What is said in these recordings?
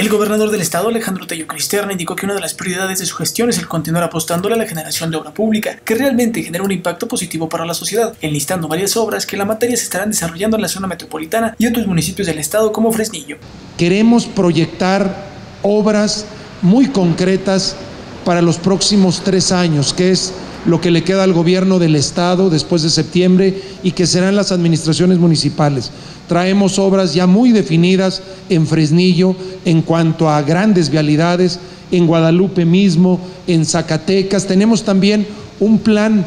El gobernador del estado, Alejandro Tello Cristerna, indicó que una de las prioridades de su gestión es el continuar apostándole a la generación de obra pública, que realmente genera un impacto positivo para la sociedad, enlistando varias obras que la materia se estarán desarrollando en la zona metropolitana y otros municipios del estado como Fresnillo. Queremos proyectar obras muy concretas para los próximos tres años, que es lo que le queda al gobierno del Estado después de septiembre y que serán las administraciones municipales. Traemos obras ya muy definidas en Fresnillo en cuanto a grandes vialidades, en Guadalupe mismo, en Zacatecas. Tenemos también un plan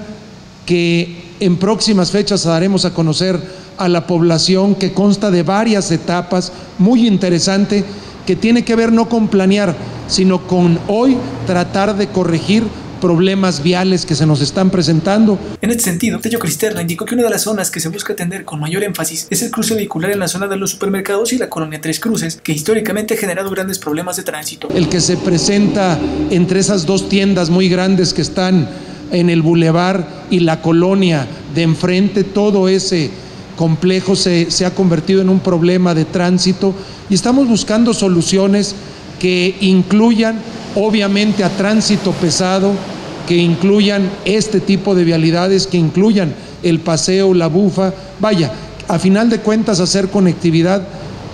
que en próximas fechas daremos a conocer a la población que consta de varias etapas, muy interesante, que tiene que ver no con planear, sino con hoy tratar de corregir problemas viales que se nos están presentando. En este sentido, Tello Cristerna indicó que una de las zonas que se busca atender con mayor énfasis es el cruce vehicular en la zona de los supermercados y la colonia Tres Cruces, que históricamente ha generado grandes problemas de tránsito. El que se presenta entre esas dos tiendas muy grandes que están en el bulevar y la colonia de enfrente, todo ese complejo se, se, ha convertido en un problema de tránsito y estamos buscando soluciones que incluyan obviamente a tránsito pesado, que incluyan este tipo de vialidades, que incluyan el paseo, la bufa, vaya, a final de cuentas hacer conectividad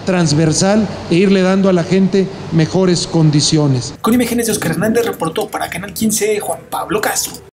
transversal e irle dando a la gente mejores condiciones. Con imágenes de Oscar Hernández reportó para Canal 15 Juan Pablo Castro.